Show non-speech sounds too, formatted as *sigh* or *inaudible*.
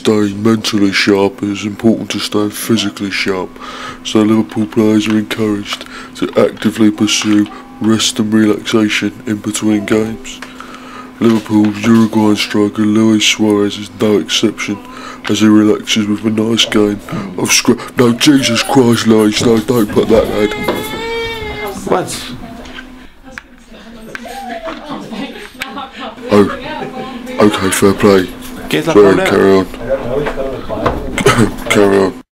staying mentally sharp, it is important to stay physically sharp. So Liverpool players are encouraged to actively pursue rest and relaxation in between games. Liverpool's Uruguayan striker Luis Suarez is no exception as he relaxes with a nice game of scr- No, Jesus Christ, Luis, no, don't put that head. What? Oh, okay, fair play. ¿Qué es la Sorry, carry on. *coughs* carry on.